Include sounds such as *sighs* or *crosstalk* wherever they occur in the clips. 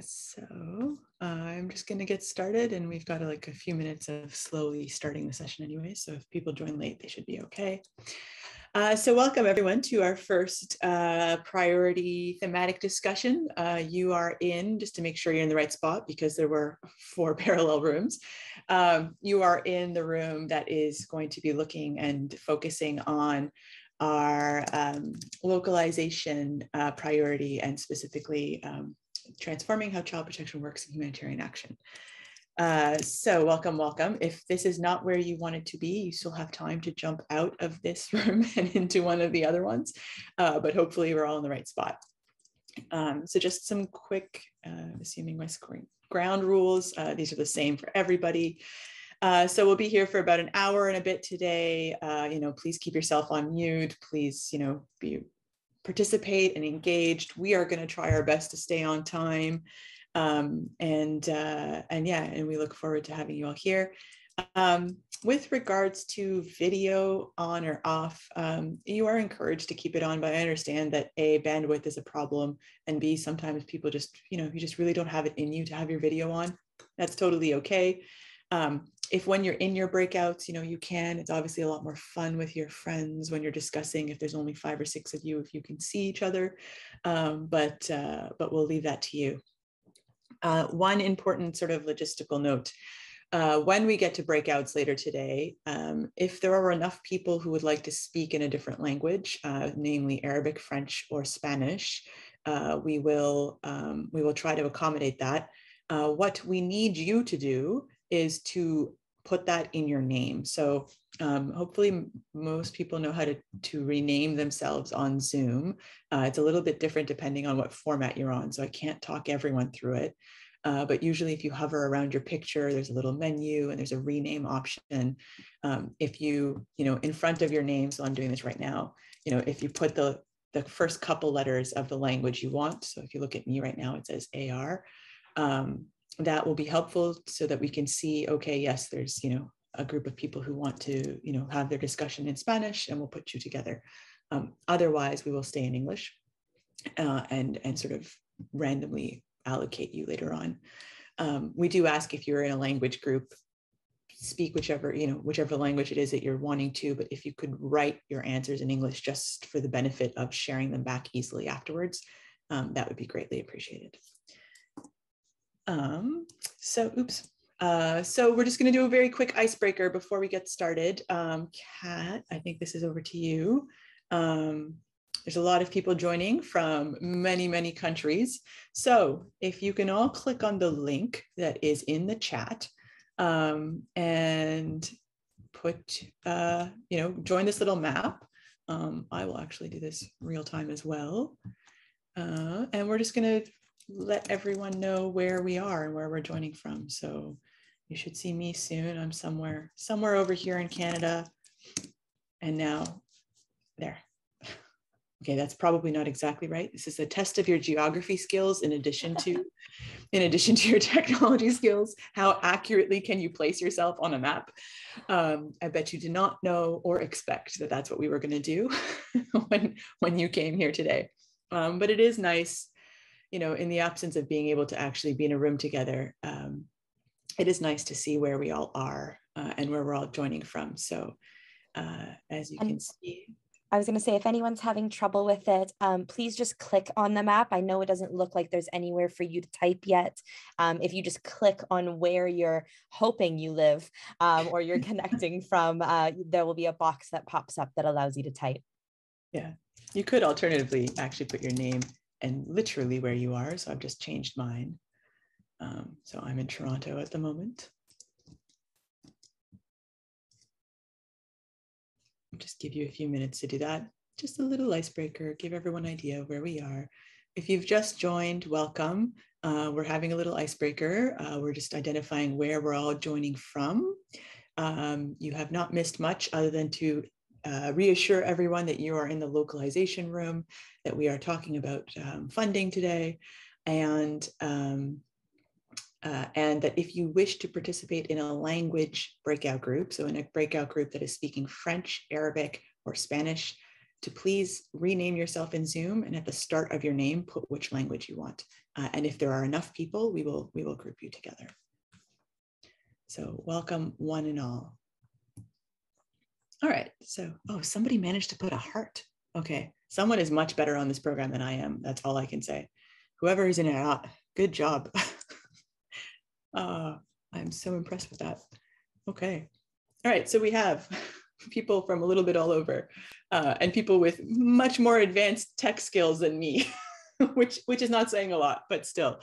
So uh, I'm just going to get started, and we've got like a few minutes of slowly starting the session anyway. So if people join late, they should be okay. Uh, so welcome everyone to our first uh, priority thematic discussion. Uh, you are in, just to make sure you're in the right spot because there were four *laughs* parallel rooms. Um, you are in the room that is going to be looking and focusing on our um, localization uh, priority and specifically um, transforming how child protection works in humanitarian action. Uh, so welcome, welcome. If this is not where you wanted to be, you still have time to jump out of this *laughs* room and into one of the other ones, uh, but hopefully we're all in the right spot. Um, so just some quick, uh, assuming my screen, ground rules. Uh, these are the same for everybody. Uh, so we'll be here for about an hour and a bit today. Uh, you know, please keep yourself on mute. Please, you know, be participate and engaged. We are going to try our best to stay on time. Um, and uh, and yeah, and we look forward to having you all here. Um, with regards to video on or off, um, you are encouraged to keep it on, but I understand that A, bandwidth is a problem, and B, sometimes people just, you know, you just really don't have it in you to have your video on. That's totally okay. Um, if when you're in your breakouts, you know, you can, it's obviously a lot more fun with your friends when you're discussing if there's only five or six of you, if you can see each other, um, but, uh, but we'll leave that to you. Uh, one important sort of logistical note, uh, when we get to breakouts later today, um, if there are enough people who would like to speak in a different language, uh, namely Arabic, French, or Spanish, uh, we will um, we will try to accommodate that. Uh, what we need you to do is to put that in your name. So um, hopefully most people know how to, to rename themselves on Zoom. Uh, it's a little bit different depending on what format you're on. So I can't talk everyone through it. Uh, but usually if you hover around your picture, there's a little menu and there's a rename option. Um, if you, you know, in front of your name, so I'm doing this right now, you know, if you put the, the first couple letters of the language you want, so if you look at me right now, it says AR, um, that will be helpful so that we can see, okay, yes, there's, you know, a group of people who want to, you know, have their discussion in Spanish and we'll put you together. Um, otherwise, we will stay in English uh, and, and sort of randomly allocate you later on. Um, we do ask if you're in a language group, speak whichever, you know, whichever language it is that you're wanting to, but if you could write your answers in English just for the benefit of sharing them back easily afterwards, um, that would be greatly appreciated. Um, so, oops. Uh, so we're just going to do a very quick icebreaker before we get started. Um, Kat, I think this is over to you. Um, there's a lot of people joining from many, many countries. So if you can all click on the link that is in the chat um, and put, uh, you know, join this little map. Um, I will actually do this real time as well. Uh, and we're just going to let everyone know where we are and where we're joining from. So you should see me soon. I'm somewhere, somewhere over here in Canada. And now there. *laughs* Okay, that's probably not exactly right. This is a test of your geography skills in addition to *laughs* in addition to your technology skills. How accurately can you place yourself on a map? Um, I bet you did not know or expect that that's what we were going to do *laughs* when when you came here today. Um, but it is nice you know, in the absence of being able to actually be in a room together, um, it is nice to see where we all are uh, and where we're all joining from. So uh, as you and can see. I was going to say, if anyone's having trouble with it, um, please just click on the map. I know it doesn't look like there's anywhere for you to type yet. Um, if you just click on where you're hoping you live um, or you're *laughs* connecting from, uh, there will be a box that pops up that allows you to type. Yeah, you could alternatively actually put your name and literally where you are. So I've just changed mine. Um, so I'm in Toronto at the moment. I'll just give you a few minutes to do that. Just a little icebreaker, give everyone an idea of where we are. If you've just joined, welcome. Uh, we're having a little icebreaker. Uh, we're just identifying where we're all joining from. Um, you have not missed much other than to uh, reassure everyone that you are in the localization room, that we are talking about um, funding today, and, um, uh, and that if you wish to participate in a language breakout group, so in a breakout group that is speaking French, Arabic, or Spanish, to please rename yourself in Zoom and at the start of your name, put which language you want. Uh, and if there are enough people, we will, we will group you together. So welcome one and all. All right, so, oh, somebody managed to put a heart. Okay, someone is much better on this program than I am. That's all I can say. Whoever is in it, uh, good job. *laughs* uh, I'm so impressed with that. Okay. All right, so we have *laughs* people from a little bit all over uh, and people with much more advanced tech skills than me, *laughs* which, which is not saying a lot, but still.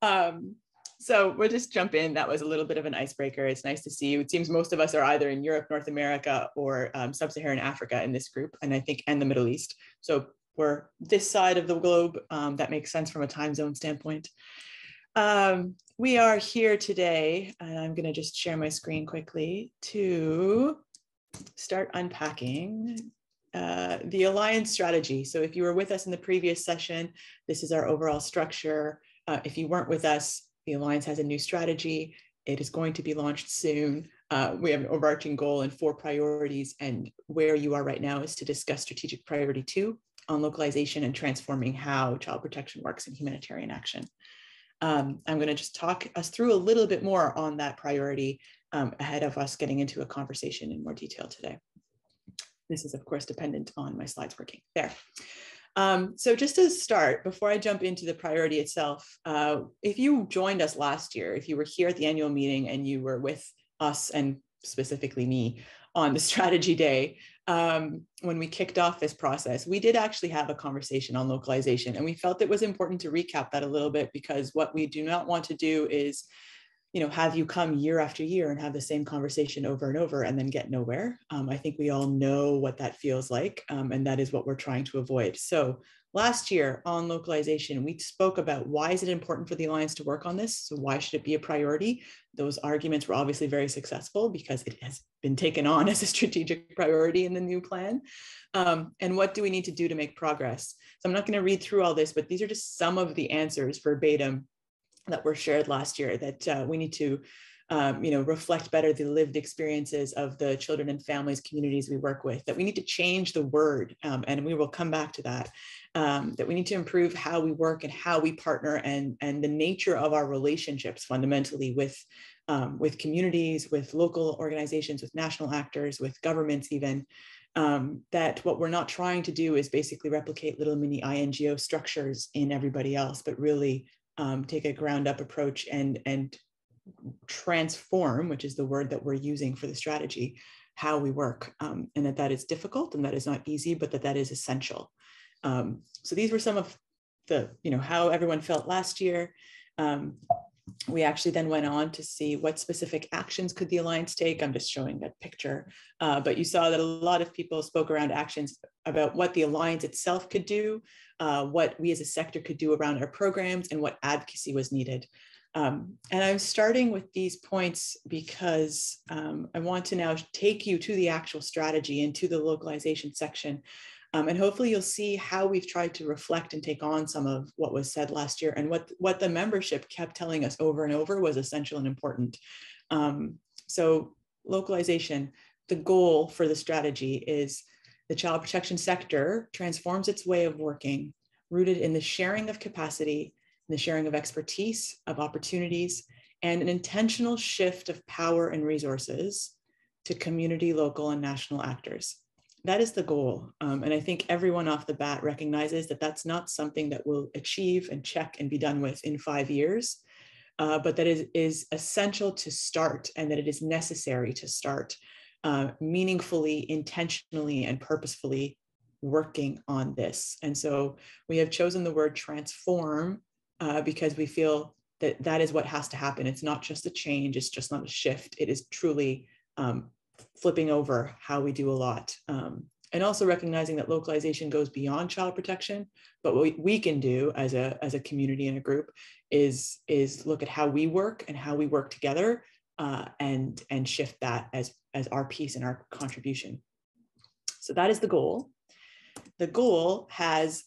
Um, so we'll just jump in. That was a little bit of an icebreaker. It's nice to see you. It seems most of us are either in Europe, North America, or um, Sub-Saharan Africa in this group, and I think, and the Middle East. So we're this side of the globe. Um, that makes sense from a time zone standpoint. Um, we are here today, and I'm going to just share my screen quickly to start unpacking uh, the alliance strategy. So if you were with us in the previous session, this is our overall structure. Uh, if you weren't with us, the alliance has a new strategy. It is going to be launched soon. Uh, we have an overarching goal and four priorities. And where you are right now is to discuss strategic priority two on localization and transforming how child protection works in humanitarian action. Um, I'm going to just talk us through a little bit more on that priority um, ahead of us getting into a conversation in more detail today. This is, of course, dependent on my slides working there. Um, so just to start, before I jump into the priority itself, uh, if you joined us last year, if you were here at the annual meeting and you were with us and specifically me on the *laughs* strategy day, um, when we kicked off this process, we did actually have a conversation on localization. And we felt it was important to recap that a little bit because what we do not want to do is you know have you come year after year and have the same conversation over and over and then get nowhere? Um, i think we all know what that feels like um, and that is what we're trying to avoid. So last year on localization we spoke about why is it important for the alliance to work on this? So why should it be a priority? Those arguments were obviously very successful because it has been taken on *laughs* as a strategic priority in the new plan. Um, and what do we need to do to make progress? So i'm not going to read through all this but these are just some of the answers verbatim that were shared last year that uh, we need to um, you know, reflect better the lived experiences of the children and families, communities we work with, that we need to change the word, um, and we will come back to that, um, that we need to improve how we work and how we partner and, and the nature of our relationships fundamentally with, um, with communities, with local organizations, with national actors, with governments even, um, that what we're not trying to do is basically replicate little mini INGO structures in everybody else, but really um, take a ground up approach and and transform, which is the word that we're using for the strategy, how we work, um, and that that is difficult and that is not easy, but that that is essential. Um, so these were some of the, you know, how everyone felt last year. Um, we actually then went on to see what specific actions could the alliance take. I'm just showing that picture, uh, but you saw that a lot of people spoke around actions about what the alliance itself could do, uh, what we as a sector could do around our programs, and what advocacy was needed. Um, and I'm starting with these points because um, I want to now take you to the actual strategy and to the localization section um, and hopefully you'll see how we've tried to reflect and take on some of what was said last year and what, what the membership kept telling us over and over was essential and important. Um, so localization, the goal for the strategy is the child protection sector transforms its way of working, rooted in the sharing of capacity, the sharing of expertise, of opportunities, and an intentional shift of power and resources to community, local, and national actors that is the goal. Um, and I think everyone off the bat recognizes that that's not something that will achieve and check and be done with in five years, uh, but that is, is essential to start and that it is necessary to start uh, meaningfully, intentionally, and purposefully working on this. And so we have chosen the word transform uh, because we feel that that is what has to happen. It's not just a change, it's just not a shift. It is truly um, flipping over how we do a lot. Um, and also recognizing that localization goes beyond child protection, but what we, can do as a, as a community and a group is, is look at how we work and how we work together uh, and, and shift that as, as our piece and our contribution. So that is the goal. The goal has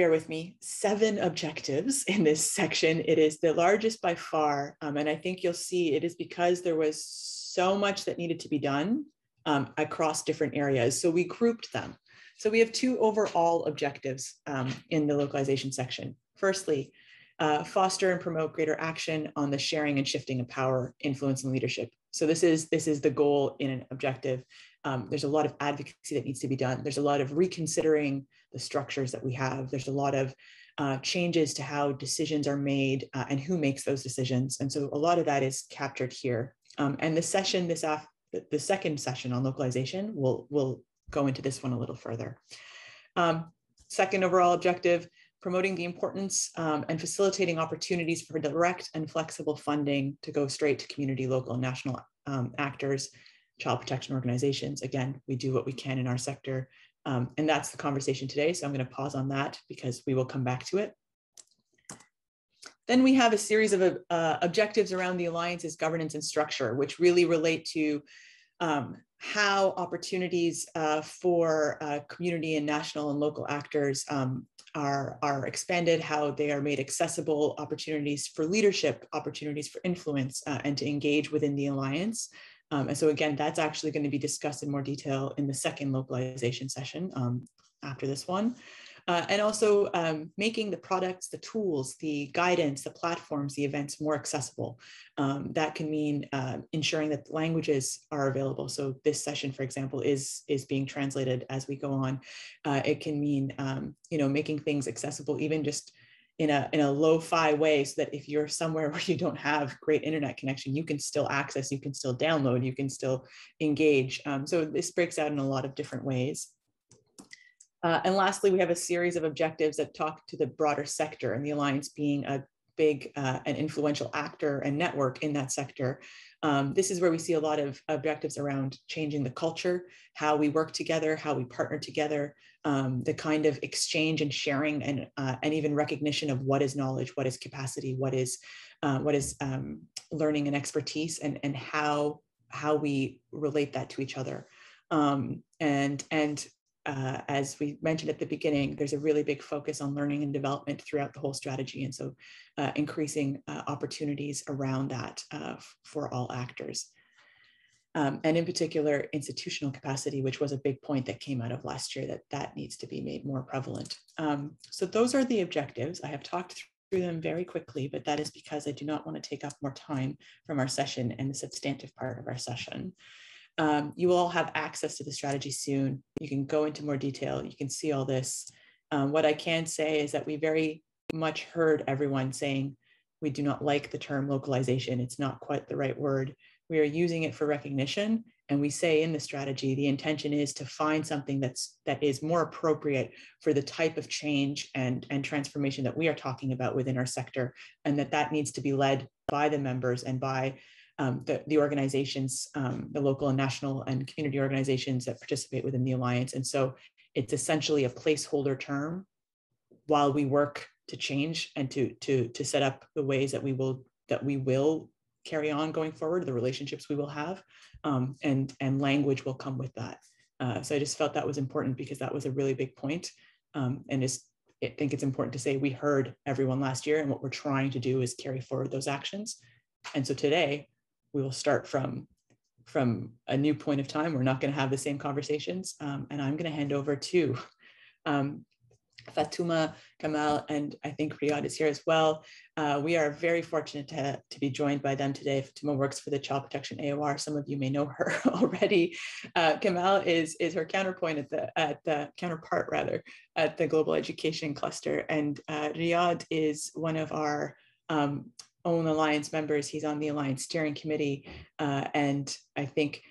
bear with me, seven objectives in this section. It is the largest by far. Um, and I think you'll see it is because there was so much that needed to be done um, across different areas. So we grouped them. So we have two overall objectives um, in the localization section. Firstly, uh, foster and promote greater action on the sharing and shifting of power, influence, and leadership. So this is this is the goal in an objective. Um, there's a lot of advocacy that needs to be done. There's a lot of reconsidering the structures that we have. There's a lot of uh, changes to how decisions are made uh, and who makes those decisions. And so a lot of that is captured here. Um, and the session this af the second session on localization will will go into this one a little further. Um, second overall objective, promoting the importance um, and facilitating opportunities for direct and flexible funding to go straight to community, local, and national um, actors, child protection organizations. Again, we do what we can in our sector. Um, and that's the conversation today. So I'm going to pause on that because we will come back to it. Then we have a series of uh, objectives around the alliance's governance and structure, which really relate to um, how opportunities uh, for uh, community and national and local actors um, are, are expanded, how they are made accessible, opportunities for leadership, opportunities for influence, uh, and to engage within the alliance. Um, and so again, that's actually going to be discussed in more detail in the second localization session um, after this one. Uh, and also um, making the products, the tools, the guidance, the platforms, the events more accessible. Um, that can mean uh, ensuring that languages are available. So this session, for example, is, is being translated as we go on. Uh, it can mean, um, you know, making things accessible, even just in a in a lo-fi way so that if you're somewhere *laughs* where you don't have great internet connection you can still access you can still download you can still engage um, so this breaks out in a lot of different ways uh, and lastly, we have a series of objectives that talk to the broader sector and the Alliance being a big uh, and influential actor and network in that sector. Um, this is where we see a lot of objectives around changing the culture, how we work together, how we partner together, um, the kind of exchange and sharing and, uh, and even recognition of what is knowledge, what is capacity, what is, uh, what is um, learning and expertise and, and how, how we relate that to each other. Um, and, and uh, as we mentioned at the beginning, there's a really big focus on learning and development throughout the whole strategy. And so uh, increasing uh, opportunities around that uh, for all actors. Um, and in particular, institutional capacity, which was a big point that came out of last year, that that needs to be made more prevalent. Um, so those are the objectives. I have talked through them very quickly, but that is because I do not want to take up more time from our session and the substantive part of our session. Um, you will all have access to the strategy soon. You can go into more detail. You can see all this. Um, what I can say is that we very much heard everyone saying we do not like the term localization. It's not quite the right word. We are using it for recognition. And we say in the strategy, the intention is to find something that's that is more appropriate for the type of change and, and transformation that we are talking about within our sector, and that that needs to be led by the members and by um, the, the organizations, um, the local and national and community organizations that participate within the Alliance. And so it's essentially a placeholder term while we work to change and to, to, to set up the ways that we will, that we will carry on going forward, the relationships we will have, um, and, and language will come with that. Uh, so I just felt that was important because that was a really big point. Um, and just, I think it's important to say we heard everyone last year and what we're trying to do is carry forward those actions. And so today we will start from from a new point of time. We're not going to have the same conversations. Um, and I'm going to hand over to um, Fatuma Kamal, and I think Riyad is here as well. Uh, we are very fortunate to, to be joined by them today. Fatuma works for the Child Protection AOR. Some of you may know her *laughs* already. Uh, Kamal is, is her counterpoint at the, at the counterpart rather, at the Global Education Cluster. And uh, Riyad is one of our um, own alliance members. He's on the alliance steering committee, uh, and I think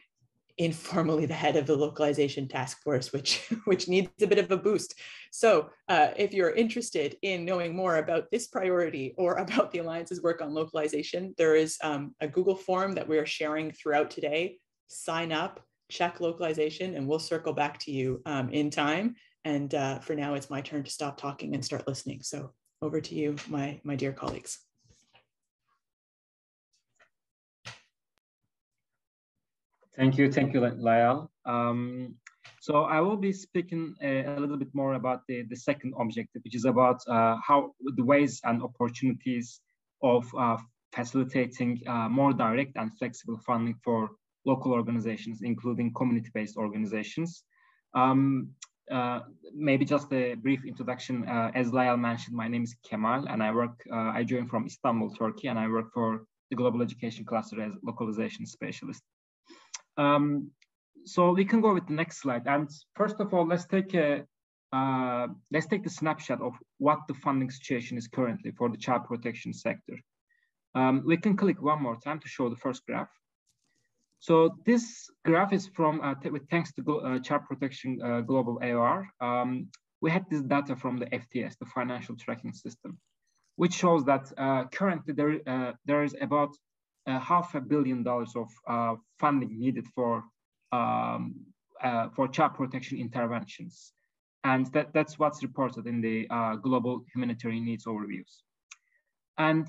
informally the head of the localization task force, which *laughs* which needs a bit of a boost. So, uh, if you're interested in knowing more about this priority or about the alliance's work on localization, there is um, a Google form that we are sharing throughout today. Sign up, check localization, and we'll circle back to you um, in time. And uh, for now, it's my turn to stop talking and start listening. So over to you, my my dear colleagues. Thank you, thank you, Layal. Um, so I will be speaking a, a, little bit more about the, the second objective, which is about uh, how the ways and opportunities of uh, facilitating uh, more direct and flexible funding for local organizations, including community-based organizations. Um, uh, maybe just a brief introduction. Uh, as Layal mentioned, my name is Kemal, and I work. Uh, I joined from Istanbul, Turkey, and I work for the Global Education Cluster as localization specialist. Um, so we can go with the next slide. And first of all, let's take a uh, let's take the snapshot of what the funding situation is currently for the child protection sector. Um, we can click one more time to show the first graph. So this graph is from, uh, thanks to uh, Child Protection uh, Global AOR. Um, we had this data from the FTS, the Financial Tracking System, which shows that uh, currently there, uh, there is about half a billion dollars of funding needed for, um, for child protection interventions. And that, that's what's reported in the Global Humanitarian Needs Overviews. And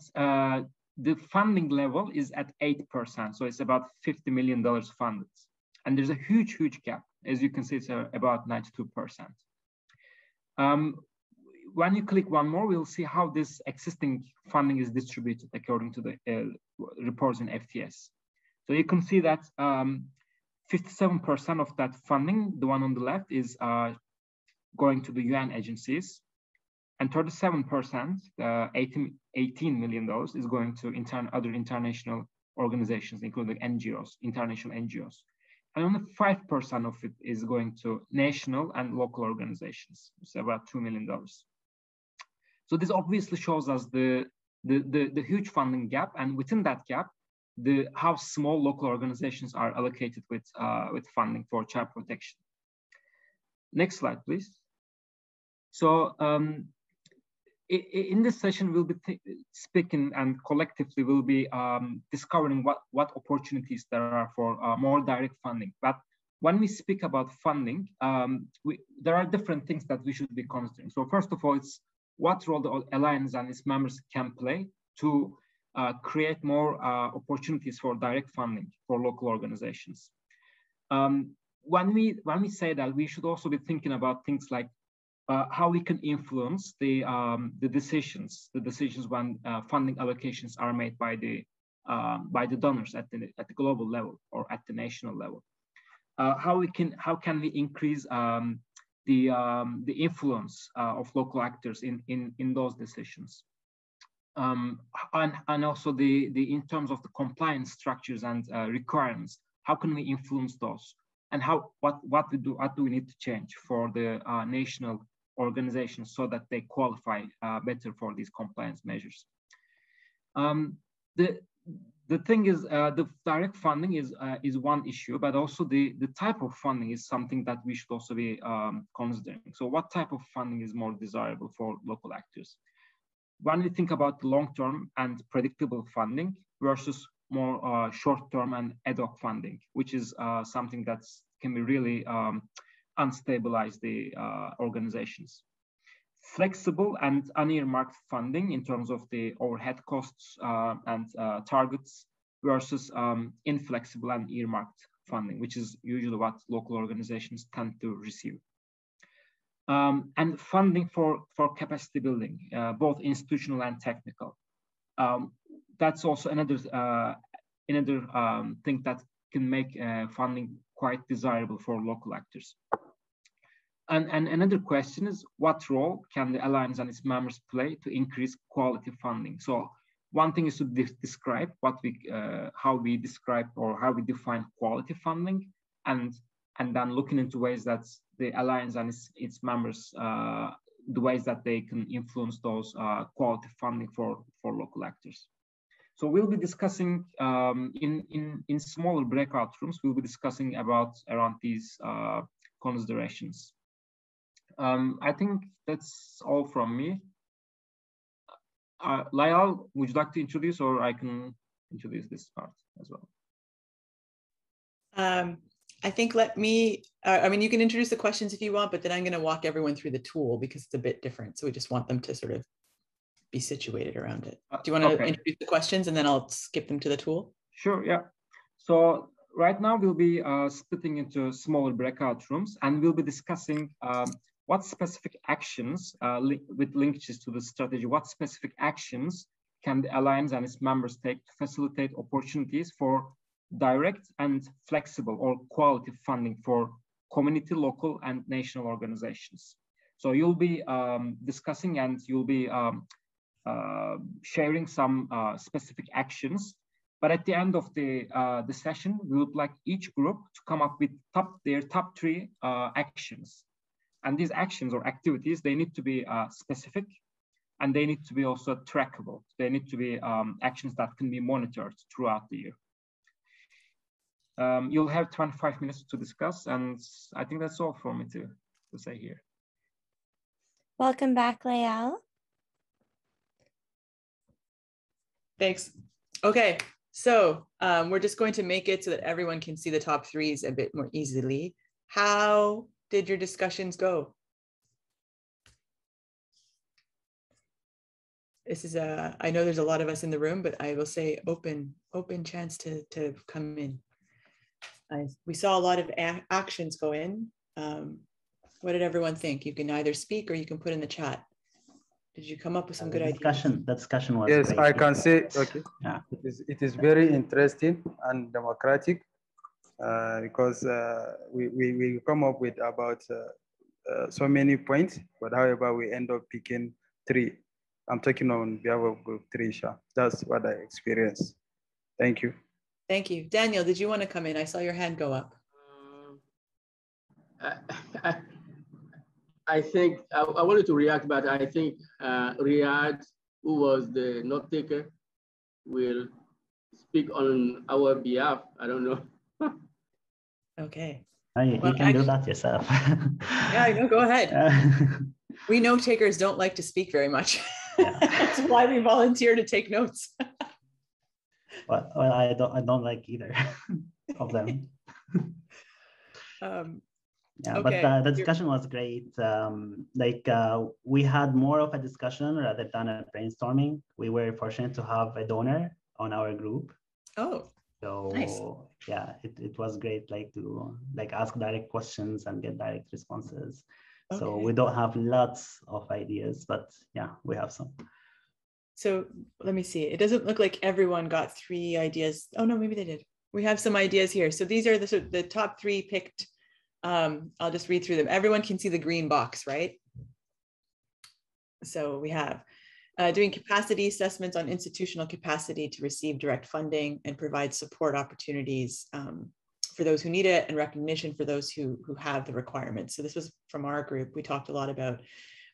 the funding level is at 8%. So it's about $50 million funded. And there's a huge, huge gap. As you can see, it's uh, about 92%. Um, when you click one more, we'll see how this existing funding is distributed according to the uh, reports in FTS. So you can see that 57% um, of that funding, the one on the left, is uh, going to the UN agencies and 37%, uh, 18, $18 million is going to intern, other international organizations, including NGOs, international NGOs. And only 5% of it is going to national and local organizations. It's about $2 million. So this obviously shows us the, the, the, the huge funding gap. And within that gap, the how small local organizations are allocated with, uh, with funding for child protection. Next slide, please. So um, in this session, we'll be speaking and collectively we'll be um, discovering what, what opportunities there are for uh, more direct funding. But when we speak about funding, um, we, there are different things that we should be considering. So first of all, it's what role the Alliance and its members can play to uh, create more uh, opportunities for direct funding for local organizations. Um, when we when we say that, we should also be thinking about things like uh, how we can influence the um, the decisions, the decisions when uh, funding allocations are made by the uh, by the donors at the at the global level or at the national level. Uh, how we can how can we increase um, the um, the influence uh, of local actors in in in those decisions. Um, and, and also the, the in terms of the compliance structures and uh, requirements, how can we influence those? and how what what we do what do we need to change for the uh, national organizations so that they qualify better for these compliance measures. Um, the, the thing is, uh, the direct funding is uh, is one issue, but also the, the type of funding is something that we should also be um, considering. So what type of funding is more desirable for local actors? When we think about long-term and predictable funding versus more uh, short-term and ad hoc funding, which is uh, something that can be really um, unstabilize the uh, organizations. Flexible and unearmarked funding in terms of the overhead costs uh, and uh, targets versus um, inflexible and earmarked funding, which is usually what local organizations tend to receive. Um, and funding for, for capacity building, uh, both institutional and technical. Um, that's also another, uh, another um, thing that can make uh, funding quite desirable for local actors. And, and another question is what role can the alliance and its members play to increase quality funding? So one thing is to de describe what we, uh, how we describe or how we define quality funding, and and then looking into ways that the alliance and its, its members, uh, the ways that they can influence those uh, quality funding for for local actors. So we'll be discussing um, in in in smaller breakout rooms. We'll be discussing about around these uh, considerations. Um, I think that's all from me. Uh, Layal, would you like to introduce or I can introduce this part as well? Um, I think let me, uh, I mean, you can introduce the questions if you want, but then I'm going to walk everyone through the tool because it's a bit different. So we just want them to sort of be situated around it. Uh, Do you want to okay. introduce the questions and then I'll skip them to the tool? Sure, yeah. So right now we'll be uh, splitting into smaller breakout rooms and we'll be discussing um, what specific actions, uh, li with linkages to the strategy, what specific actions can the Alliance and its members take to facilitate opportunities for direct and flexible or quality funding for community, local, and national organizations. So you'll be um, discussing and you'll be um, uh, sharing some uh, specific actions. But at the end of the, uh, the session, we would like each group to come up with top, their top three uh, actions. And these actions or activities, they need to be uh, specific and they need to be also trackable. They need to be um, actions that can be monitored throughout the year. Um, you'll have 25 minutes to discuss, and I think that's all for me to, to say here. Welcome back, Layal. Thanks. Okay, so um, we're just going to make it so that everyone can see the top threes a bit more easily. How did your discussions go? This is a, I know there's a lot of us in the room, but I will say open, open chance to, to come in. I, we saw a lot of a actions go in. Um, what did everyone think? You can either speak or you can put in the chat. Did you come up with some Uh, good the discussion, ideas? The discussion was Yes, great. I can say, okay. Yeah. It is, it is very interesting and democratic uh, because uh, we, we, we come up with about uh, uh, so many points, but however, we end up picking three. I'm talking on behalf of group three, Sha. That's what I experienced. Thank you. Thank you. Daniel, did you want to come in? I saw your hand go up. Um, I, I think I, I wanted to react, but I think uh, Riyad, who was the note taker, will speak on our behalf. I don't know. *laughs* Okay. Uh, you, you Well, can do that yourself. *laughs* Yeah, I know. Go ahead. *laughs* Uh, We note takers don't like to speak very much. Yeah. *laughs* That's why we volunteer to take notes. well, well, I don't, I don't like either of them. Um, Yeah, Okay, but uh, the discussion was great. Um, like uh, we had more of a discussion rather than a brainstorming. We were fortunate to have a donor on our group. oh, So Nice. yeah, it, it was great like to like ask direct questions and get direct responses. So we don't have lots of ideas, but yeah, we have some. so let me see. It doesn't look like everyone got three ideas. Oh, no, maybe they did. We have some ideas here. So these are the, the top three picked. Um, I'll just read through them. Everyone can see the green box, right? So we have uh, doing capacity assessments on institutional capacity to receive direct funding and provide support opportunities um, for those who need it and recognition for those who, who have the requirements. So this was from our group. We talked a lot about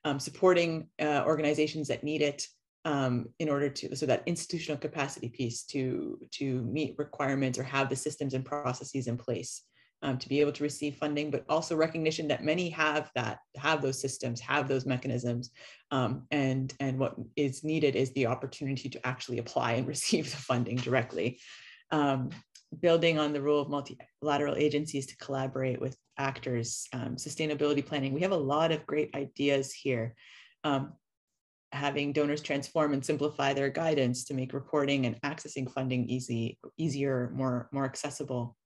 um, supporting uh, organizations that need it um, in order to, so that institutional capacity piece to, to meet requirements or have the systems and processes in place um, to be able to receive funding, but also recognition that many have that, have those systems, have those mechanisms, um, and, and what is needed is the opportunity to actually apply and *laughs* receive the funding directly. Um, building on the role of multilateral agencies to collaborate with actors, um, sustainability planning. We have a lot of great ideas here. Um, having donors transform and simplify their guidance to make reporting and accessing funding easy, easier, more, more accessible.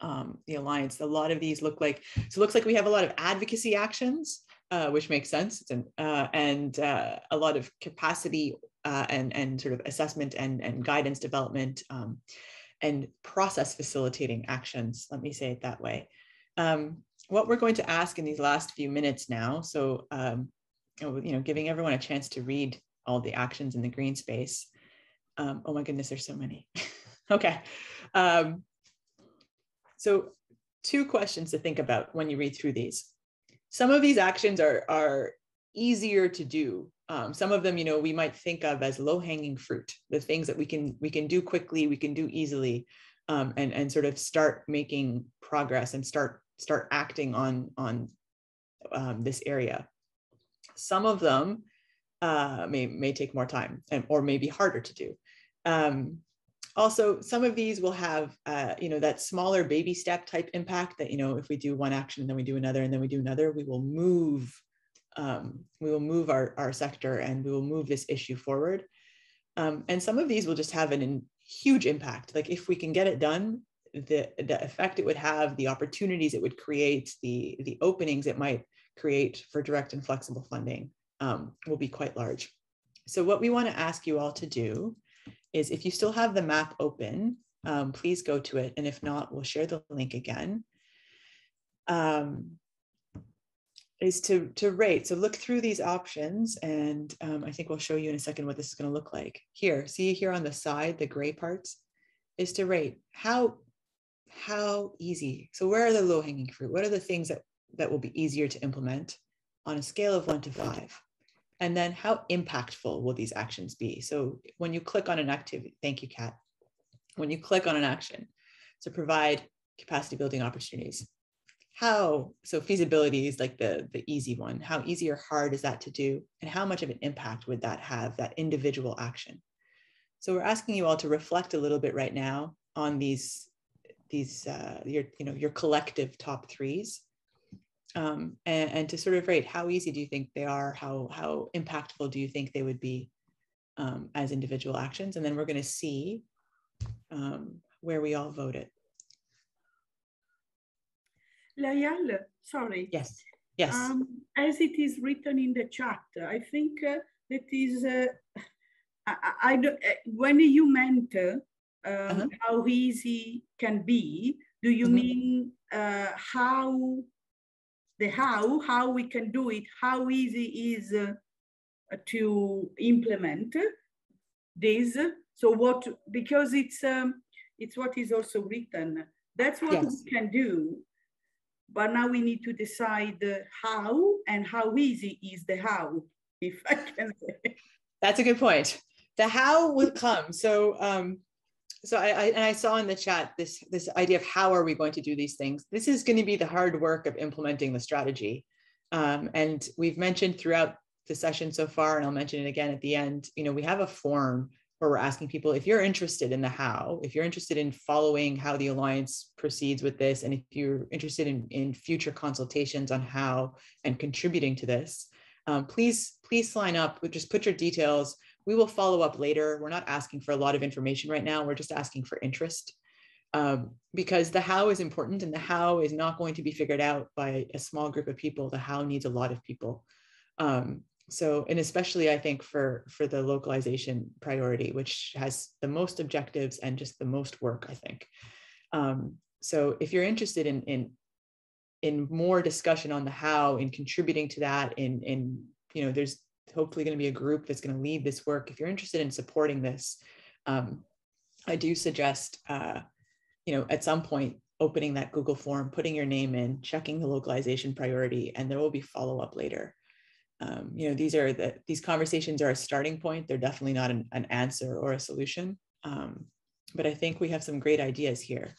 Um, the alliance, a lot of these look like, so it looks like we have a lot of advocacy actions, uh, which makes sense, and, uh, and uh, a lot of capacity uh, and, and sort of assessment and, and guidance development um, and process facilitating actions, let me say it that way. Um, what we're going to ask in these last few minutes now, so um, you know, giving everyone a chance to read all the actions in the green space. Um, oh my goodness, there's so many. *laughs* okay. Um, so two questions to think about when you read through these. Some of these actions are, are easier to do. Um, some of them, you know, we might think of as low hanging fruit, the things that we can, we can do quickly, we can do easily, um, and, and sort of start making progress and start, start acting on, on um, this area. Some of them uh, may, may take more time and, or may be harder to do. Um, also, some of these will have, uh, you know, that smaller baby step type impact that, you know, if we do one action and then we do another and then we do another, we will move, um, we will move our, our sector and we will move this issue forward. Um, and some of these will just have an huge impact. Like if we can get it done, the, the effect it would have, the opportunities it would create, the, the openings it might create for direct and flexible funding um, will be quite large. So what we want to ask you all to do is if you still have the map open, um, please go to it. And if not, we'll share the link again. um, is to, to rate. So look through these options and um, I think we'll show you in a second what this is gonna look like. Here, see here on the side, the gray parts, is to rate how, how easy. So where are the low hanging fruit? What are the things that, that will be easier to implement on a scale of one to five? And then how impactful will these actions be? So when you click on an activity, thank you, Kat. When you click on an action to provide capacity building opportunities, how, so feasibility is like the, the easy one. How easy or hard is that to do? And how much of an impact would that have, that individual action? So we're asking you all to reflect a little bit right now on these, these uh, your, you know, your collective top threes um, and, and, to sort of rate how easy do you think they are, how, how impactful do you think they would be um, as individual actions? And then we're going to see um, where we all voted. Layal, sorry. Yes, yes. Um, as it is written in the chat, I think uh, that is, uh, I, I, uh, when you meant uh, uh -huh. how easy can be, do you mm -hmm. mean uh, how the how, how we can do it, how easy is uh, to implement this. So what, because it's, um, it's what is also written. That's what yes. we can do. But now we need to decide how and how easy is the how, if I can say. That's a good point. The how will come. So um, so I, I, and I saw in the chat this this idea of how are we going to do these things. This is going to be the hard work of implementing the strategy, um, and we've mentioned throughout the session so far, and I'll mention it again at the end. You know, we have a form where we're asking people if you're interested in the how, if you're interested in following how the alliance proceeds with this, and if you're interested in in future consultations on how and contributing to this, um, please please sign up. Just put your details we will follow up later. We're not asking for a lot of information right now. We're just asking for interest um, because the how is important and the how is not going to be figured out by a small group of people. The how needs a lot of people. Um, so, and especially I think for, for the localization priority, which has the most objectives and just the most work, I think. Um, so if you're interested in, in, in more discussion on the how in contributing to that in, in, you know, there's hopefully going to be a group that's going to lead this work. If you're interested in supporting this, um, I do suggest, uh, you know, at some point opening that Google form, putting your name in, checking the localization priority, and there will be follow up later. Um, you know, these are the these conversations are a starting point. They're definitely not an, an answer or a solution, um, but I think we have some great ideas here.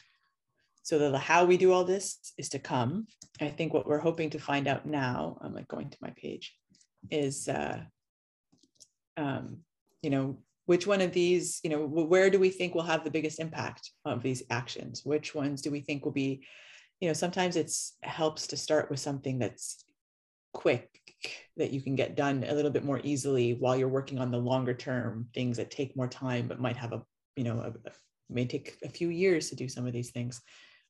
So the, the how we do all this is to come. I think what we're hoping to find out now, I'm like going to my page, is, uh, um, you know, which one of these, you know, where do we think will have the biggest impact of these actions? Which ones do we think will be, you know, sometimes it's helps to start with something that's quick that you can get done a little bit more easily while you're working on the longer term things that take more time but might have a you know a, a, may take a few years to do some of these things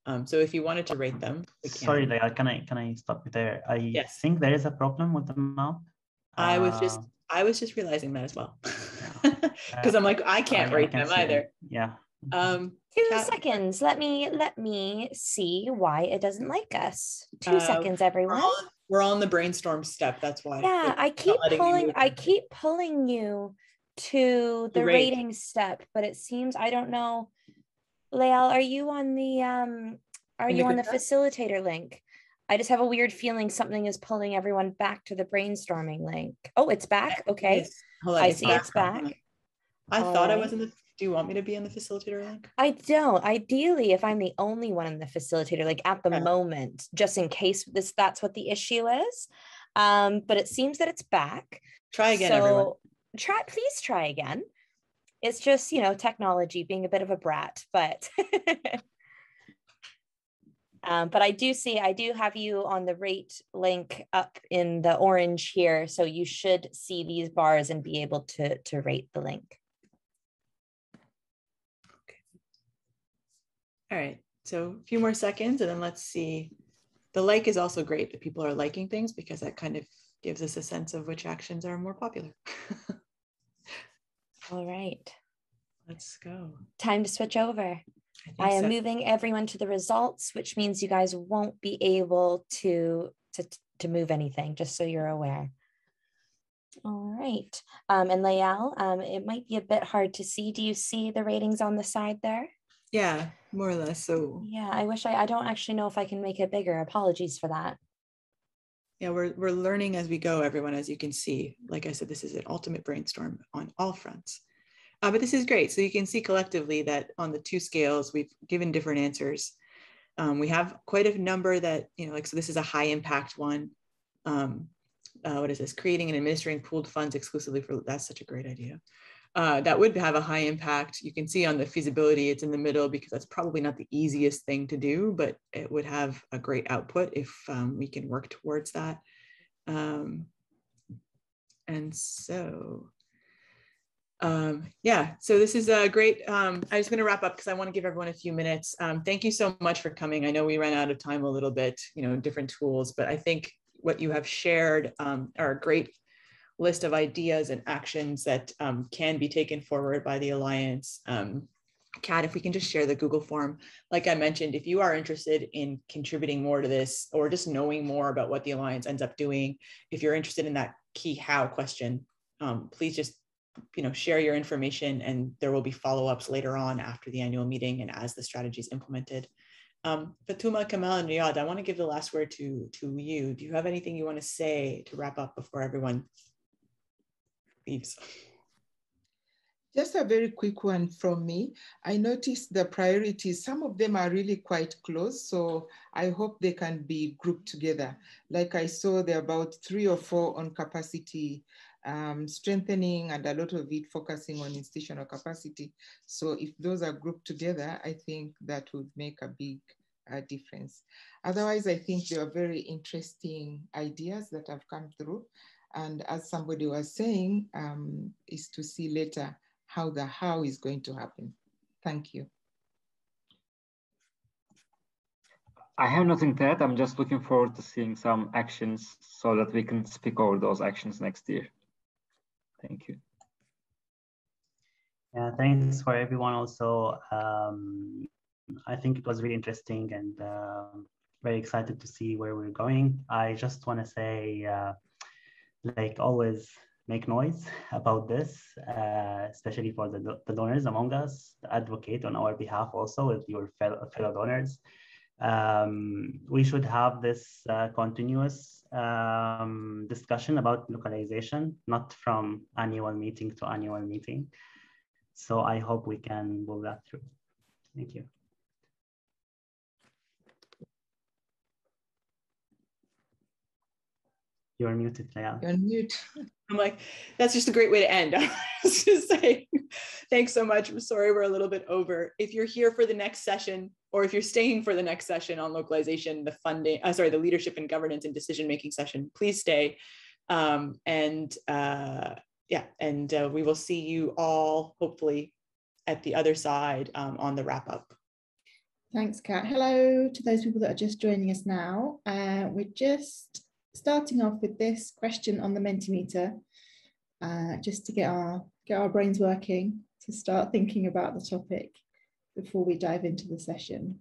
um, so if you wanted to rate them sorry Leah, can i can i stop you there i yes. think there is a problem with the map I was just uh, I was just realizing that as well. Because *laughs* I'm like, I can't rate them either. It. Yeah. Um two Kat, seconds. Let me let me see why it doesn't like us. Two uh, seconds, everyone. We're on, we're all in the brainstorm step. That's why. Yeah, I keep pulling I keep pulling you to the, the rating step, but it seems I don't know. Layal, are you on the um are in you the on the facilitator link? I just have a weird feeling something is pulling everyone back to the brainstorming link. Oh, it's back. Okay. Yes. On, I see back. it's back. I All thought right. I was in the. Do you want me to be in the facilitator link? I don't. Ideally, if I'm the only one in the facilitator, like at the moment, just in case this that's what the issue is. Um, but it seems that it's back. Try again, so everyone. Try, please try again. It's just you know technology being a bit of a brat, but *laughs* Um, but I do see, I do have you on the rate link up in the orange here. So you should see these bars and be able to, to rate the link. Okay. All right, so a few more seconds and then let's see. The like is also great that people are liking things because that kind of gives us a sense of which actions are more popular. *laughs* All right. Let's go. Time to switch over. I, I am so. moving everyone to the results, which means you guys won't be able to, to, to move anything, just so you're aware. All right. Um, and Layal, um, it might be a bit hard to see. Do you see the ratings on the side there? Yeah, more or less. So yeah, I wish I, I don't actually know if I can make it bigger. Apologies for that. Yeah, we're, we're learning as we go, everyone, as you can see. Like I said, this is an ultimate brainstorm on all fronts. Uh, but this is great. So you can see collectively that on the two scales, we've given different answers. Um, we have quite a number that, you know, like, so this is a high impact one. Um, uh, what is this? Creating and administering pooled funds exclusively for, that's such a great idea. Uh, that would have a high impact. You can see on the feasibility, it's in the middle because that's probably not the easiest thing to do, but it would have a great output if um, we can work towards that. Um, and so um, yeah, so this is a great, um, I'm just gonna wrap up because I wanna give everyone a few minutes. Um, thank you so much for coming. I know we ran out of time a little bit, you know, different tools, but I think what you have shared um, are a great list of ideas and actions that um, can be taken forward by the Alliance. Um, Kat, if we can just share the Google form. Like I mentioned, if you are interested in contributing more to this or just knowing more about what the Alliance ends up doing, if you're interested in that key how question, um, please just you know, share your information and there will be follow-ups later on after the annual meeting and as the strategy is implemented. Um, Fatuma, Kamal, and Riyad, I want to give the last word to, to you. Do you have anything you want to say to wrap up before everyone leaves? Just a very quick one from me. I noticed the priorities, some of them are really quite close. So I hope they can be grouped together. Like I saw there are about three or four on capacity um, strengthening and a lot of it focusing on institutional capacity. So if those are grouped together, I think that would make a big uh, difference. Otherwise, I think there are very interesting ideas that have come through. And as somebody was saying, um, is to see later how the how is going to happen. Thank you. I have nothing to add. I'm just looking forward to seeing some actions so that we can speak over those actions next year. Thank you. Yeah, thanks for everyone also. Um, I think it was really interesting and uh, very excited to see where we're going. I just want to say, uh, like always, make noise about this, uh, especially for the, the donors among us, advocate on our behalf also with your fellow, fellow donors. Um, we should have this uh, continuous um, discussion about localization, not from annual meeting to annual meeting. So I hope we can move that through. Thank you. You're muted, Leah. You're mute. *laughs* I'm like, that's just a great way to end. *laughs* I was just saying, thanks so much. I'm sorry we're a little bit over. If you're here for the next session, or if you're staying for the next session on localization, the funding, uh, sorry, the leadership and governance and decision-making session, please stay. Um, and uh, yeah, and uh, we will see you all hopefully at the other side um, on the wrap up. Thanks, Kat. Hello to those people that are just joining us now. Uh, we're just starting off with this question on the Mentimeter, uh, just to get our get our brains working to start thinking about the topic before we dive into the session.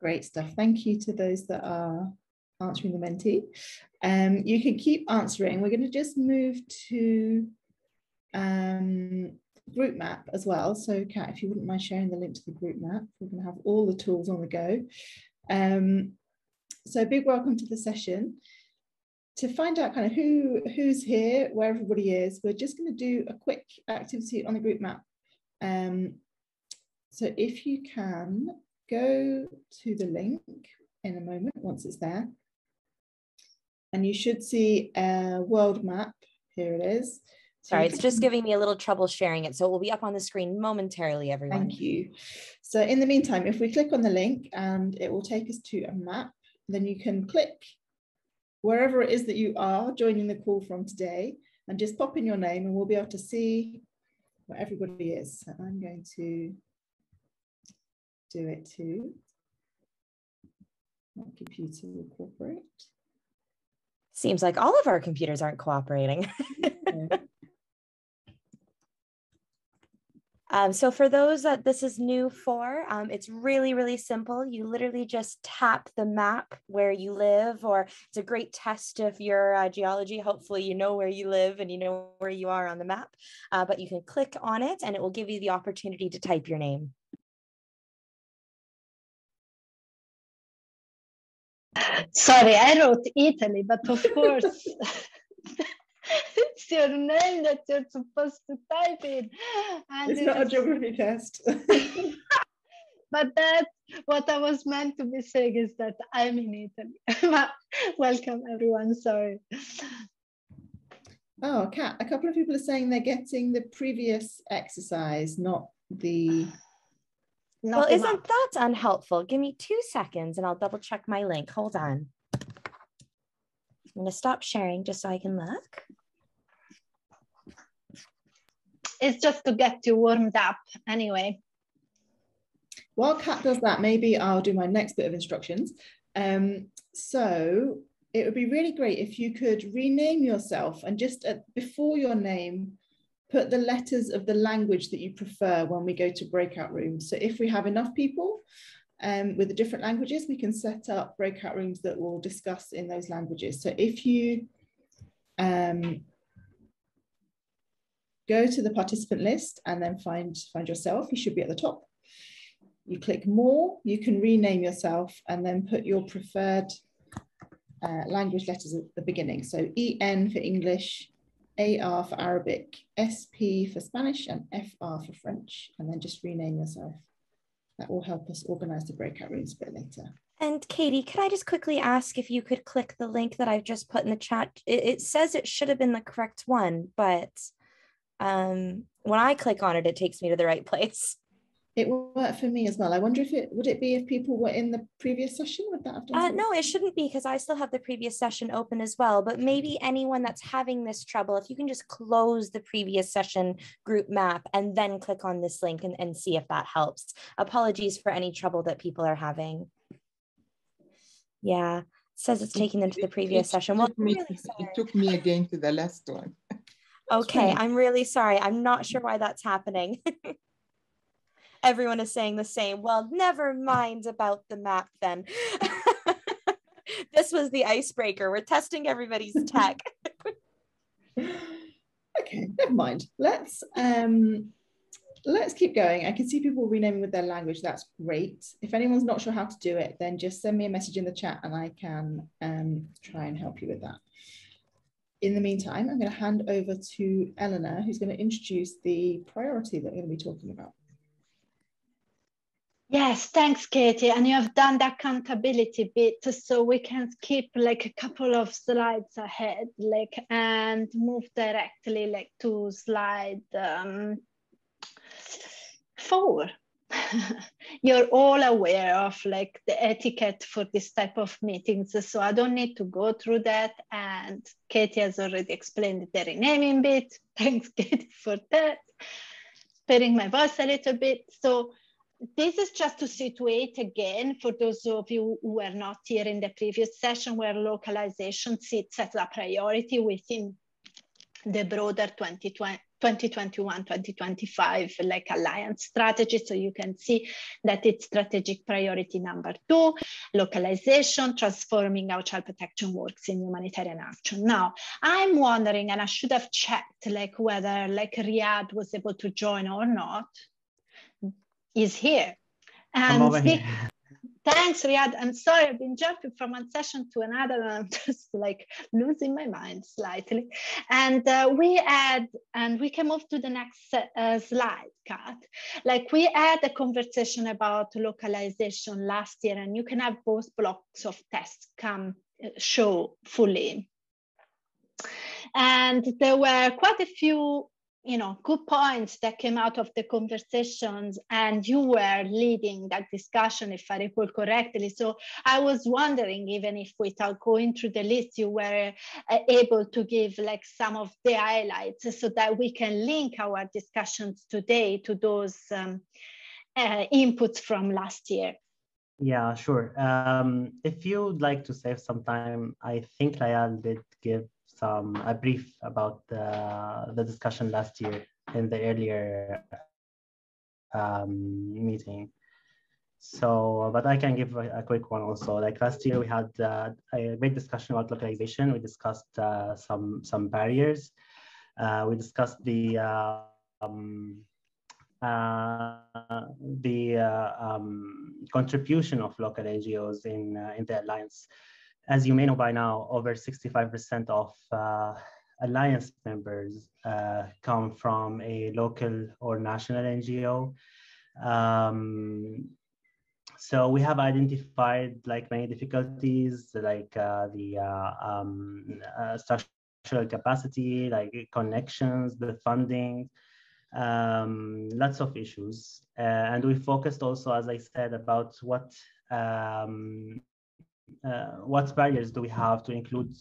Great stuff. Thank you to those that are answering the Menti. Um, you can keep answering. We're going to just move to um, group map as well. So Kat, if you wouldn't mind sharing the link to the group map, we're going to have all the tools on the go. Um, so big welcome to the session. To find out kind of who who's here, where everybody is, we're just going to do a quick activity on the group map. Um, so if you can go to the link in a moment once it's there, and you should see a world map. Here it is. Sorry, it's just giving me a little trouble sharing it. So it will be up on the screen momentarily, everyone. Thank you. So in the meantime, if we click on the link and it will take us to a map, then you can click wherever it is that you are joining the call from today and just pop in your name and we'll be able to see where everybody is. So I'm going to do it too. My computer will cooperate. Seems like all of our computers aren't cooperating. *laughs* Um, so for those that this is new for, um, it's really, really simple. You literally just tap the map where you live, or it's a great test of your uh, geology. Hopefully you know where you live and you know where you are on the map, uh, but you can click on it and it will give you the opportunity to type your name. Sorry, I wrote Italy, but of course. *laughs* *laughs* *laughs* it's your name that you're supposed to type in. And it's not a geography test. *laughs* but that's what I was meant to be saying is that I'm in Italy. *laughs* Welcome, everyone. Sorry. Oh, Kat, a couple of people are saying they're getting the previous exercise, not the. *sighs* Not well, the isn't map. that unhelpful? Give me two seconds and I'll double check my link. Hold on. I'm going to stop sharing just so I can look. It's just to get you warmed up anyway. While Kat does that, maybe I'll do my next bit of instructions. Um, so it would be really great if you could rename yourself and just at, before your name, put the letters of the language that you prefer when we go to breakout rooms. So if we have enough people, um, with the different languages, we can set up breakout rooms that will discuss in those languages. So if you um, go to the participant list and then find, find yourself, you should be at the top. You click more, you can rename yourself and then put your preferred uh, language letters at the beginning. So EN for English, AR for Arabic, SP for Spanish, and FR for French, and then just rename yourself that will help us organize the breakout rooms a bit later. And Katie, could I just quickly ask if you could click the link that I've just put in the chat? It, it says it should have been the correct one, but um, when I click on it, it takes me to the right place. It will work for me as well. I wonder if it would it be if people were in the previous session? Would that have done? Uh, no, it shouldn't be because I still have the previous session open as well. But maybe anyone that's having this trouble, if you can just close the previous session group map and then click on this link and, and see if that helps. Apologies for any trouble that people are having. Yeah, it says it's taking them to the previous it, session. Well, me, really it took me again to the last one. *laughs* Okay, I'm really sorry. I'm not sure why that's happening. *laughs* everyone is saying the same. Well, never mind about the map then. *laughs* this was the icebreaker. We're testing everybody's tech. *laughs* okay, never mind. Let's um let's keep going. I can see people renaming with their language. That's great. If anyone's not sure how to do it, then just send me a message in the chat and I can um, try and help you with that. In the meantime, I'm going to hand over to Eleanor, who's going to introduce the priority that we're going to be talking about. Yes, thanks, Katie. And you have done the accountability bit, so we can skip like a couple of slides ahead, like and move directly like to slide um, four. You're all aware of like the etiquette for this type of meetings, so I don't need to go through that. And Katie has already explained the renaming bit. *laughs* Thanks, Katie, for that. Sparing my voice a little bit. So this is just to situate again for those of you who were not here in the previous session where localization sits as a priority within the broader 2021-2025 like alliance strategy. So you can see that it's strategic priority number two, localization, transforming our child protection works in humanitarian action. Now, I'm wondering, and I should have checked like whether like Riyad was able to join or not is here. And here. *laughs* thanks, Riyad. I'm sorry, I've been jumping from one session to another, and I'm *laughs* just like losing my mind slightly. And uh, we had, and we can move to the next uh, slide, Kat. Like we had a conversation about localization last year, and you can have both blocks of tests come uh, show fully. And there were quite a few you know good points that came out of the conversations and you were leading that discussion if i recall correctly so i was wondering even if without going through the list you were uh, able to give like some of the highlights so that we can link our discussions today to those um, uh, inputs from last year Yeah, sure. Um, if you'd like to save some time, I think Layal did give some a brief about the, the discussion last year in the earlier um, meeting. So, but I can give a, a, quick one also. Like last year, we had uh, a great discussion about localization. We discussed uh, some some barriers. Uh, we discussed the uh, um, uh, the uh, um, contribution of local NGOs in, in the Alliance. As you may know by now, over 65% of Alliance members come from a local or national NGO. Um, so we have identified like many difficulties like uh, the uh, um, uh, structural capacity like connections the funding um, lots of issues. Uh, and we focused also, as I said, about what um, uh, what barriers do we have to include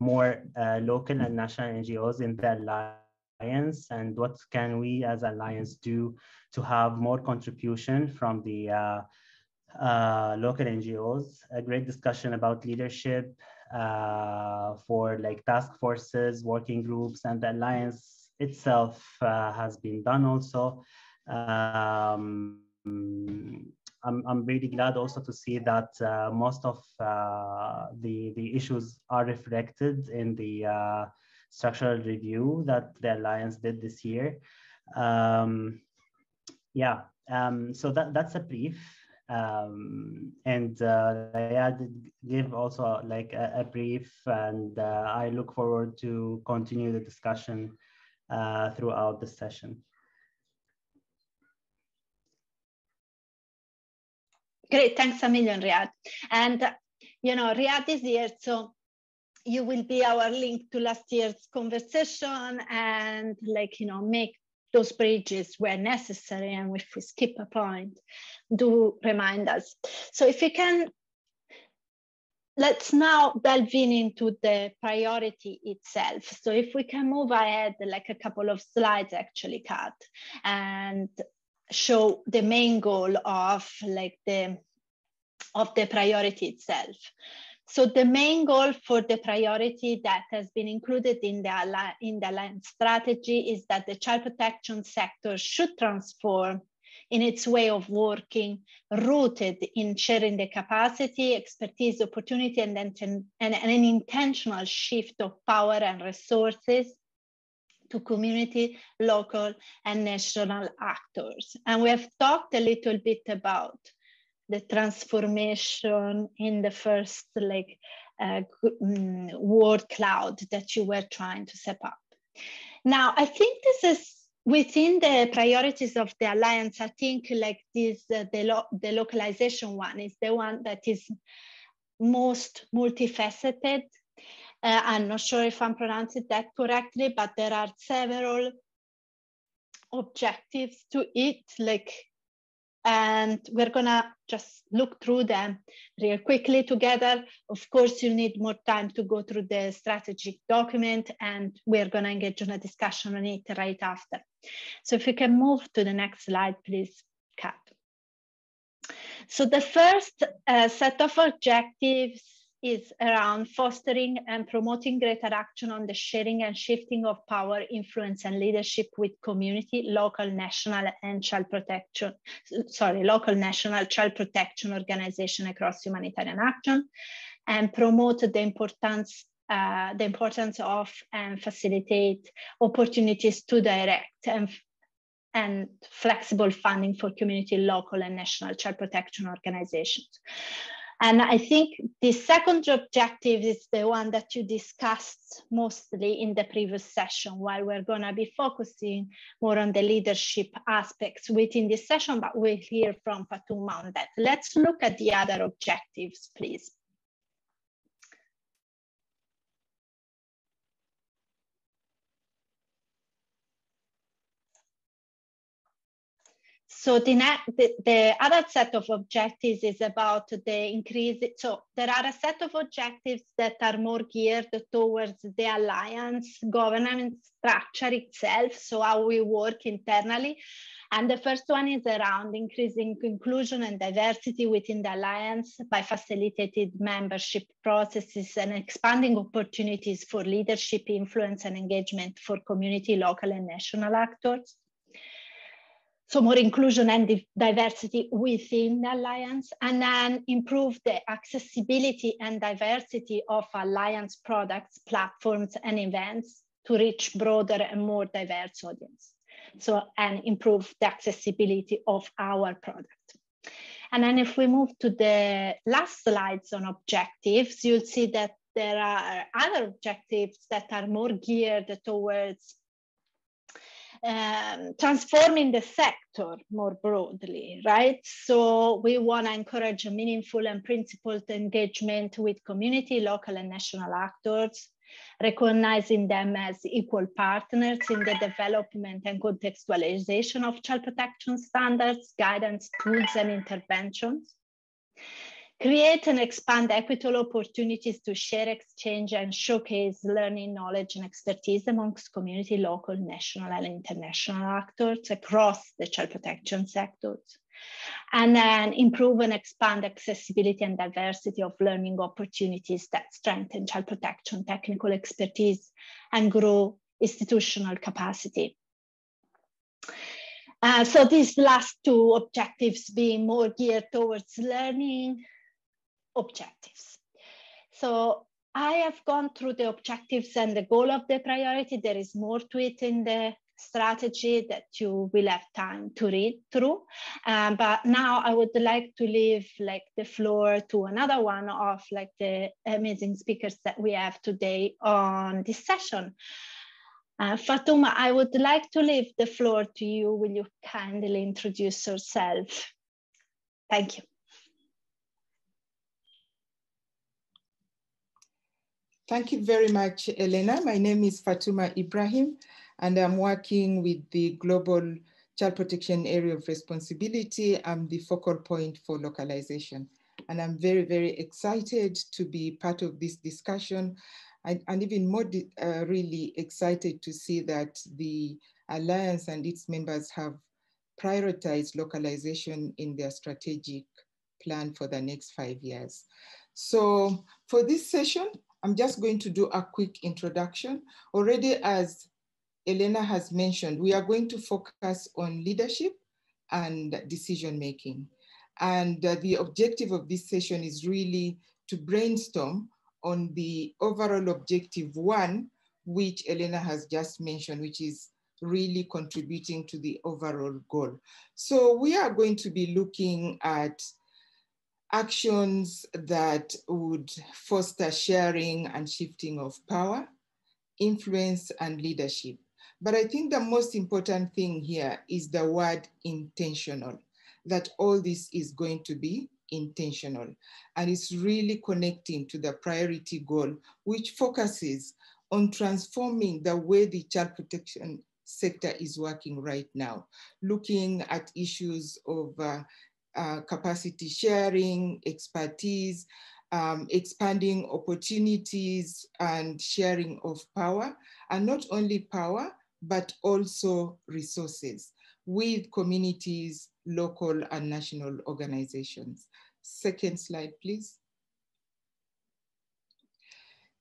more uh, local and national NGOs in the alliance, and what can we as alliance do to have more contribution from the uh, uh, local NGOs. A great discussion about leadership uh, for like task forces, working groups, and the alliance itself uh, has been done also. Um, I'm, I'm really glad also to see that uh, most of uh, the, the issues are reflected in the uh, structural review that the Alliance did this year. Um, yeah, um, so that, that's a brief. Um, and uh, I did give also like a, a brief and uh, I look forward to continue the discussion uh, throughout the session. Great, thanks a million, Riyad. And, uh, you know, Riyad is here, so you will be our link to last year's conversation and like, you know, make those bridges where necessary. And if we skip a point, do remind us. So if you can let's now delve in into the priority itself. So if we can move ahead like a couple of slides actually Kat and show the main goal of like the of the priority itself. So the main goal for the priority that has been included in the, in the alliance strategy is that the child protection sector should transform in its way of working, rooted in sharing the capacity, expertise, opportunity, and, and, and an intentional shift of power and resources to community, local, and national actors. And we have talked a little bit about the transformation in the first like uh, mm, word cloud that you were trying to set up. Now, I think this is within the priorities of the alliance, I think like this, uh, the, lo the localization one is the one that is most multifaceted. Uh, I'm not sure if I'm pronouncing that correctly, but there are several objectives to it, like and we're gonna just look through them real quickly together. Of course, you need more time to go through the strategic document and we're gonna engage in a discussion on it right after. So if you can move to the next slide, please, Kat. So the first uh, set of objectives is around fostering and promoting greater action on the sharing and shifting of power, influence, and leadership with community, local, national, and child protection, sorry, local, national child protection organization across humanitarian action, and promote the importance uh, the importance of and facilitate opportunities to direct and and flexible funding for community, local, and national child protection organizations. And I think the second objective is the one that you discussed mostly in the previous session, while we're going to be focusing more on the leadership aspects within this session, but we'll hear from Fatuma on that. Let's look at the other objectives, please. So the, the, the other set of objectives is about the increase. So there are a set of objectives that are more geared towards the alliance governance structure itself. So how we work internally. And the first one is around increasing inclusion and diversity within the alliance by facilitated membership processes and expanding opportunities for leadership, influence, and engagement for community, local, and national actors so more inclusion and diversity within the alliance and then improve the accessibility and diversity of alliance products platforms and events to reach broader and more diverse audience. So and improve the accessibility of our product. And then if we move to the last slides on objectives you'll see that there are other objectives that are more geared towards um, transforming the sector more broadly, right? So we want to encourage a meaningful and principled engagement with community, local and national actors, recognizing them as equal partners in the development and contextualization of child protection standards, guidance, tools, and interventions create and expand equitable opportunities to share, exchange, and showcase learning, knowledge, and expertise amongst community, local, national, and international actors across the child protection sectors. And then improve and expand accessibility and diversity of learning opportunities that strengthen child protection technical expertise and grow institutional capacity. Uh, so these last two objectives being more geared towards learning objectives. So I have gone through the objectives and the goal of the priority. There is more to it in the strategy that you will have time to read through. Um, but now I would like to leave like the floor to another one of like the amazing speakers that we have today on this session. Uh, Fatuma, I would like to leave the floor to you. Will you kindly introduce yourself? Thank you. Thank you very much, Elena. My name is Fatuma Ibrahim, and I'm working with the Global Child Protection Area of Responsibility. I'm the focal point for localization. And I'm very, very excited to be part of this discussion and, and even more uh, really excited to see that the Alliance and its members have prioritized localization in their strategic plan for the next five years. So for this session, I'm just going to do a quick introduction. Already as Elena has mentioned, we are going to focus on leadership and decision making. And uh, the objective of this session is really to brainstorm on the overall objective one, which Elena has just mentioned, which is really contributing to the overall goal. So we are going to be looking at actions that would foster sharing and shifting of power, influence, and leadership. But I think the most important thing here is the word intentional, that all this is going to be intentional. And it's really connecting to the priority goal, which focuses on transforming the way the child protection sector is working right now, looking at issues of uh, uh, capacity sharing, expertise, um, expanding opportunities and sharing of power, and not only power, but also resources with communities, local and national organizations. Second slide, please.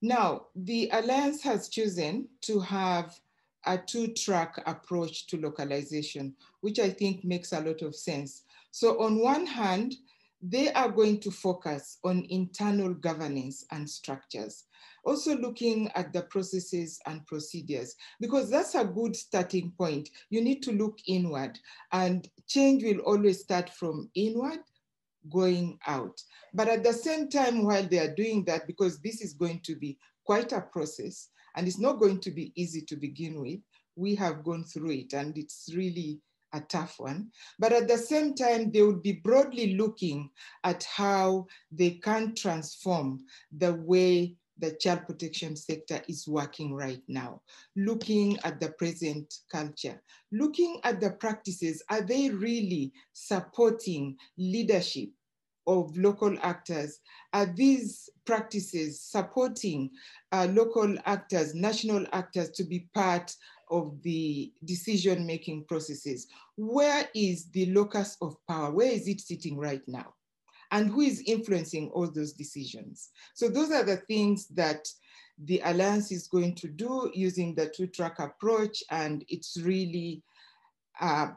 Now, the Alliance has chosen to have a two-track approach to localization, which I think makes a lot of sense so on one hand, they are going to focus on internal governance and structures. Also looking at the processes and procedures, because that's a good starting point. You need to look inward and change will always start from inward going out. But at the same time, while they are doing that, because this is going to be quite a process and it's not going to be easy to begin with, we have gone through it and it's really a tough one. But at the same time, they would be broadly looking at how they can transform the way the child protection sector is working right now, looking at the present culture, looking at the practices, are they really supporting leadership of local actors? Are these practices supporting uh, local actors, national actors to be part of the decision-making processes? Where is the locus of power? Where is it sitting right now? and who is influencing all those decisions. So those are the things that the Alliance is going to do using the two-track approach, and it's really a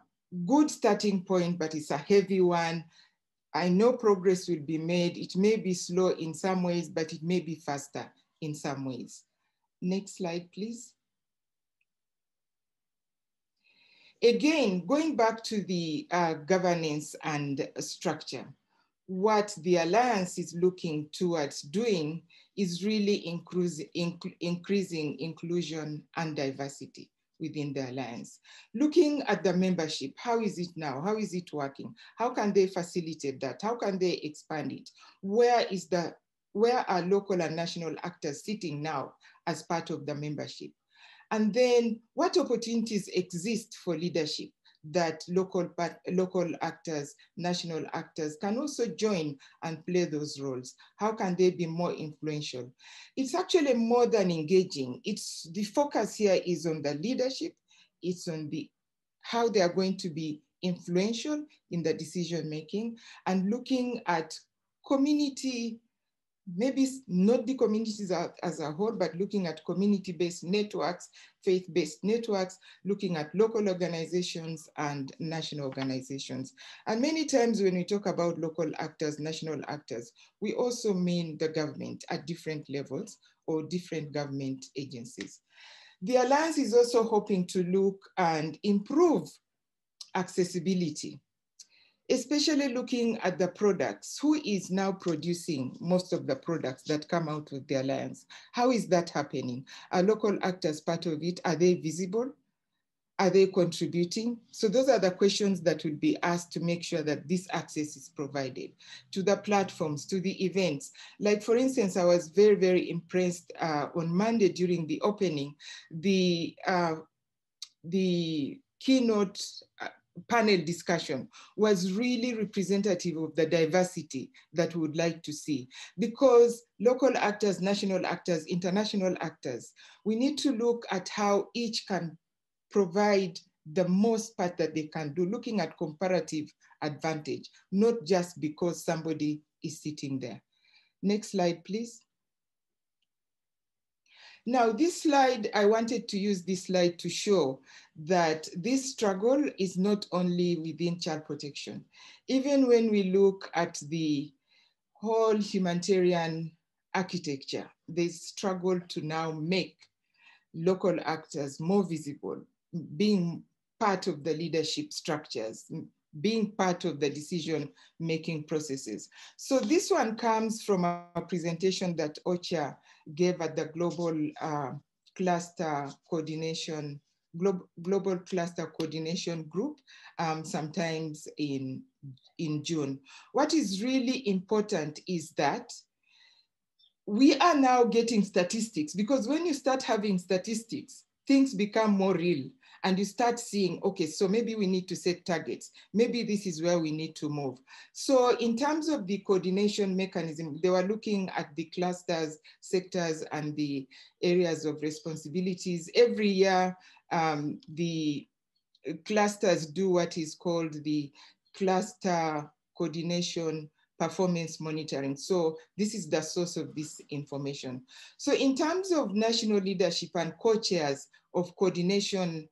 good starting point, but it's a heavy one. I know progress will be made. It may be slow in some ways, but it may be faster in some ways. Next slide, please. Again, going back to the uh, governance and structure what the Alliance is looking towards doing is really increase, inc increasing inclusion and diversity within the Alliance. Looking at the membership, how is it now? How is it working? How can they facilitate that? How can they expand it? Where is the, where are local and national actors sitting now as part of the membership? And then what opportunities exist for leadership? that local, local actors, national actors can also join and play those roles. How can they be more influential? It's actually more than engaging. It's the focus here is on the leadership. It's on the how they are going to be influential in the decision making and looking at community maybe not the communities as a whole, but looking at community-based networks, faith-based networks, looking at local organizations and national organizations. And many times when we talk about local actors, national actors, we also mean the government at different levels or different government agencies. The Alliance is also hoping to look and improve accessibility especially looking at the products. Who is now producing most of the products that come out of the Alliance? How is that happening? Are local actors part of it? Are they visible? Are they contributing? So those are the questions that will be asked to make sure that this access is provided to the platforms, to the events. Like for instance, I was very, very impressed uh, on Monday during the opening, the, uh, the keynote uh, panel discussion was really representative of the diversity that we would like to see. Because local actors, national actors, international actors, we need to look at how each can provide the most part that they can do, looking at comparative advantage, not just because somebody is sitting there. Next slide, please. Now, this slide, I wanted to use this slide to show that this struggle is not only within child protection. Even when we look at the whole humanitarian architecture, they struggle to now make local actors more visible, being part of the leadership structures, being part of the decision-making processes. So this one comes from a presentation that OCHA gave at the Global uh, Cluster Coordination, Glo Global Cluster Coordination Group, um, sometimes in, in June. What is really important is that we are now getting statistics because when you start having statistics, things become more real and you start seeing, okay, so maybe we need to set targets. Maybe this is where we need to move. So in terms of the coordination mechanism, they were looking at the clusters, sectors, and the areas of responsibilities. Every year, um, the clusters do what is called the cluster coordination performance monitoring. So this is the source of this information. So in terms of national leadership and co-chairs of coordination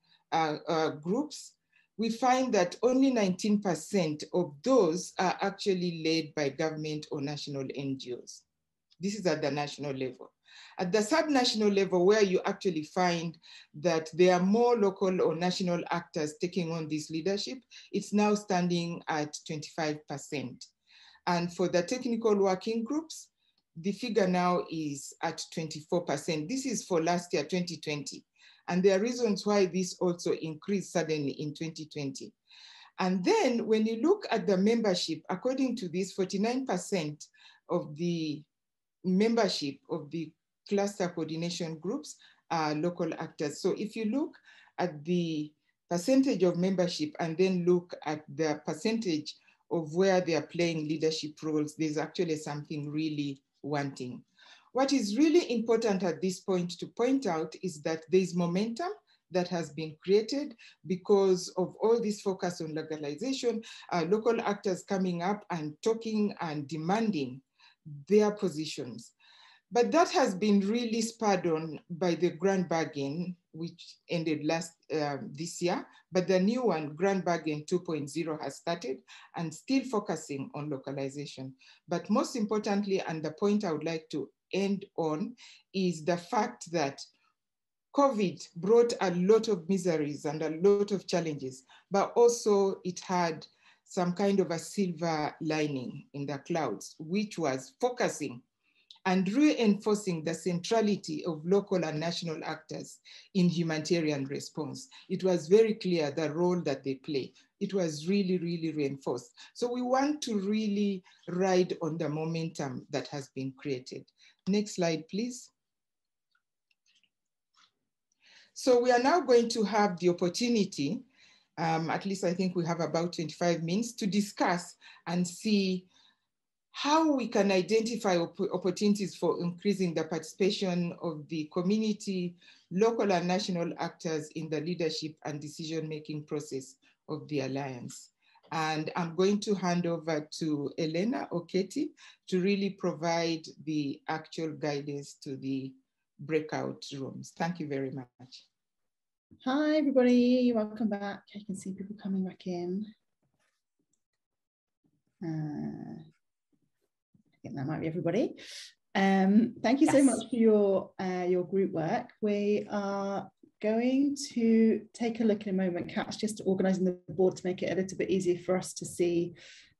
groups, we find that only 19% of those are actually led by government or national NGOs. This is at the national level. At the subnational level, where you actually find that there are more local or national actors taking on this leadership, it's now standing at 25%. And for the technical working groups, the figure now is at 24%. This is for last year, 2020. And there are reasons why this also increased suddenly in 2020. And then when you look at the membership, according to this, 49% of the membership of the cluster coordination groups are local actors. So if you look at the percentage of membership and then look at the percentage of where they are playing leadership roles, there's actually something really wanting. What is really important at this point to point out is that there's momentum that has been created because of all this focus on localization, uh, local actors coming up and talking and demanding their positions. But that has been really spurred on by the Grand Bargain, which ended last uh, this year. But the new one, Grand Bargain 2.0, has started and still focusing on localization. But most importantly, and the point I would like to end on, is the fact that COVID brought a lot of miseries and a lot of challenges, but also it had some kind of a silver lining in the clouds, which was focusing and reinforcing the centrality of local and national actors in humanitarian response. It was very clear the role that they play. It was really, really reinforced. So we want to really ride on the momentum that has been created. Next slide, please. So we are now going to have the opportunity, um, at least I think we have about 25 minutes to discuss and see how we can identify op opportunities for increasing the participation of the community, local and national actors in the leadership and decision-making process of the Alliance. And I'm going to hand over to Elena Oketi to really provide the actual guidance to the breakout rooms. Thank you very much. Hi, everybody. Welcome back. I can see people coming back in. Uh, think that might be everybody. Um, thank you yes. so much for your uh, your group work. We are going to take a look in a moment. Kat's just organising the board to make it a little bit easier for us to see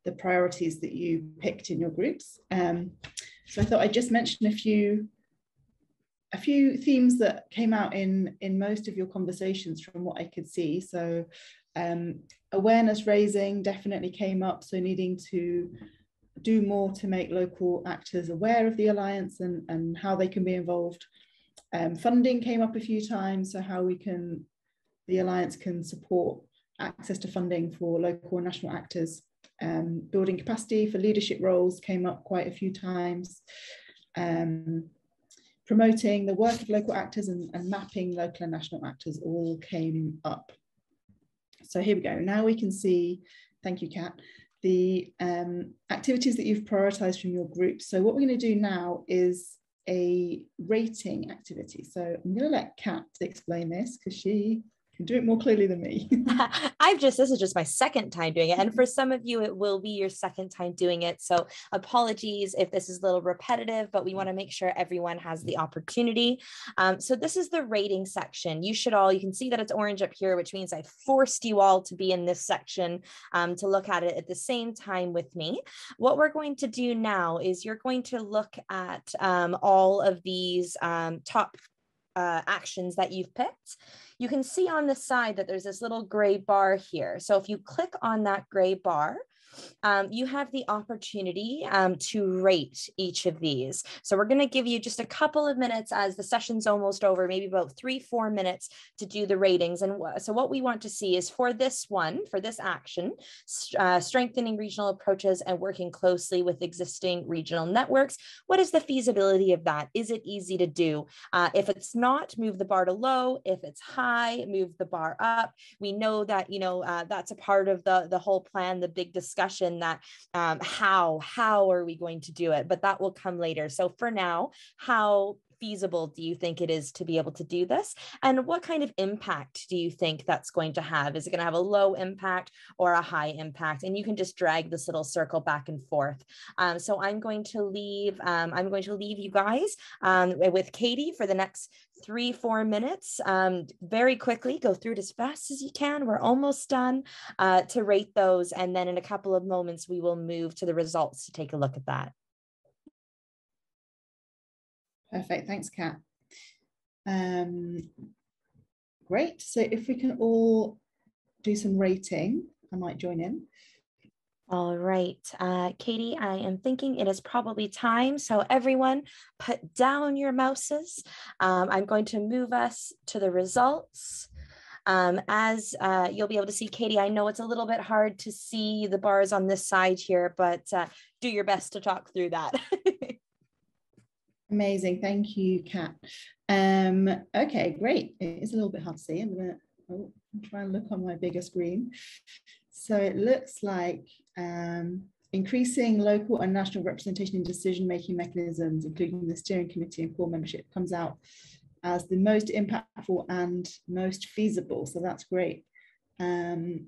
the priorities that you picked in your groups. Um, so I thought I'd just mention a few a few themes that came out in in most of your conversations from what I could see. So um, awareness raising definitely came up. So needing to do more to make local actors aware of the alliance and, and how they can be involved. Um, funding came up a few times, so how we can, the alliance can support access to funding for local and national actors. Um, building capacity for leadership roles came up quite a few times. Um, promoting the work of local actors and, and mapping local and national actors all came up. So here we go. Now we can see, thank you, Kat, the um, activities that you've prioritized from your group. So what we're going to do now is a rating activity. So I'm going to let Kat explain this because she can do it more clearly than me. *laughs* *laughs* I've just, this is just my second time doing it. And for some of you, it will be your second time doing it. So apologies if this is a little repetitive, but we want to make sure everyone has the opportunity. Um, so this is the rating section. You should all, you can see that it's orange up here, which means I forced you all to be in this section um, to look at it at the same time with me. What we're going to do now is you're going to look at um, all of these um, top uh, actions that you've picked you can see on the side that there's this little gray bar here. So if you click on that gray bar, um, you have the opportunity um, to rate each of these. So we're going to give you just a couple of minutes as the session's almost over, maybe about three, four minutes to do the ratings. And so what we want to see is for this one, for this action, uh, strengthening regional approaches and working closely with existing regional networks. What is the feasibility of that? Is it easy to do? Uh, if it's not, move the bar to low. If it's high, move the bar up. We know that, you know, uh, that's a part of the, the whole plan, the big discussion discussion that um, how how are we going to do it? But that will come later. So for now how feasible do you think it is to be able to do this? And what kind of impact do you think that's going to have? Is it going to have a low impact or a high impact? And you can just drag this little circle back and forth. Um, so I'm going to leave, um, I'm going to leave you guys um, with Katie for the next three, four minutes. Um, very quickly, go through it as fast as you can. We're almost done uh, to rate those. And then in a couple of moments, we will move to the results to take a look at that. Perfect, thanks, Kat. Um, great, so if we can all do some rating, I might join in. All right, uh, Katie, I am thinking it is probably time. So everyone put down your mouses. Um, I'm going to move us to the results. Um, as uh, you'll be able to see, Katie, I know it's a little bit hard to see the bars on this side here, but uh, do your best to talk through that. *laughs* Amazing. Thank you, Kat. Um, okay, great. It's a little bit hard to see. I'm going to oh, try and look on my bigger screen. So it looks like um, increasing local and national representation in decision-making mechanisms, including the steering committee and core membership, comes out as the most impactful and most feasible. So that's great. Um,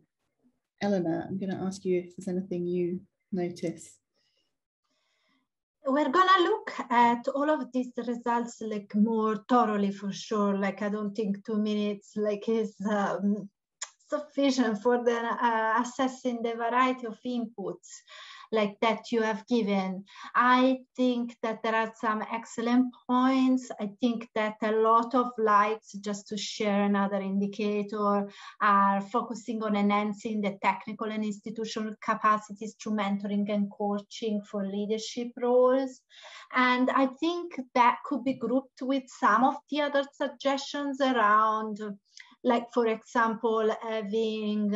Eleanor, I'm going to ask you if there's anything you notice. We're gonna look at all of these results like more thoroughly for sure. Like I don't think two minutes like is um, sufficient for the uh, assessing the variety of inputs like that you have given. I think that there are some excellent points. I think that a lot of likes, just to share another indicator, are focusing on enhancing the technical and institutional capacities through mentoring and coaching for leadership roles. And I think that could be grouped with some of the other suggestions around like for example, having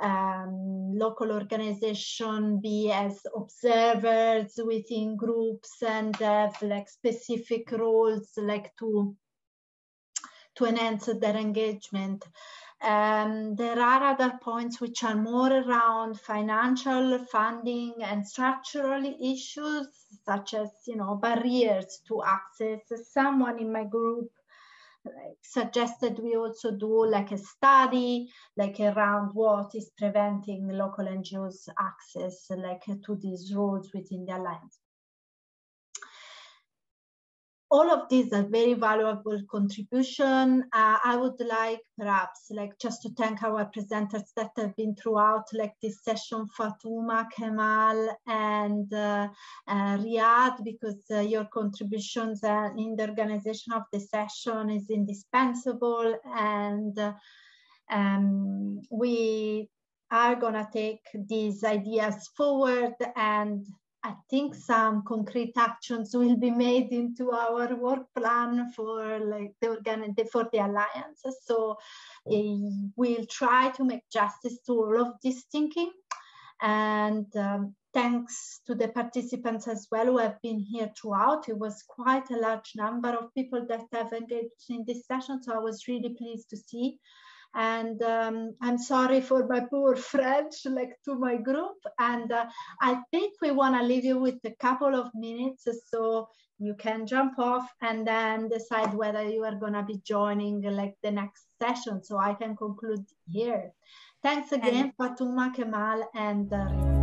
um, local organization be as observers within groups and have like specific roles like to to enhance their engagement. Um, there are other points which are more around financial funding and structural issues, such as you know barriers to access. Someone in my group suggested we also do like a study like around what is preventing local NGOs access like to these roads within the alliance all of these are very valuable contribution. Uh, I would like perhaps like just to thank our presenters that have been throughout like this session, Fatuma, Kemal, and uh, uh, Riyad, because uh, your contributions uh, in the organization of the session is indispensable. And uh, um, we are gonna take these ideas forward and I think some concrete actions will be made into our work plan for like the organ for the alliance. So uh, we'll try to make justice to all of this thinking. And um, thanks to the participants as well who have been here throughout. It was quite a large number of people that have engaged in this session. So I was really pleased to see and um, I'm sorry for my poor *laughs* French, like to my group. And uh, I think we want to leave you with a couple of minutes so you can jump off and then decide whether you are going to be joining like the next session. So I can conclude here. Thanks again, and Fatuma Kemal and uh,